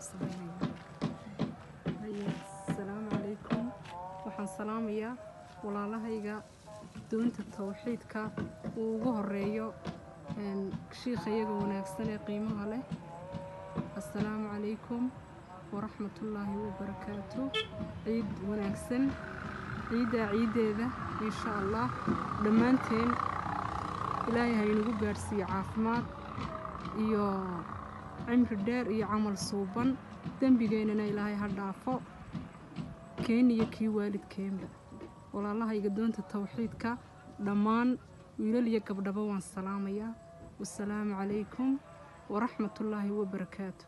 بسميها هيا السلام عليكم waxaan salaamayaa walaalahayga doonta tawxiidka uu ugu horeeyo shiikhayaga wanaagsan ee qiimaha leh assalaamu calaykum waraxmat ullaahi wabarakaatu ciid wanaagsan ciiddaa ciiddeeda insha allah dhammaanteen ilaahay ha inagu gaadhsiiyo caafimaad iyo عمر دير يا عمر صوبان دم بيجينا نايلة هاي هدافة كين يكي والد كيملا ولا الله يقدون التوحيد كا دمان. ويلي يكب دبوان السلام يا والسلام عليكم ورحمة الله وبركاته.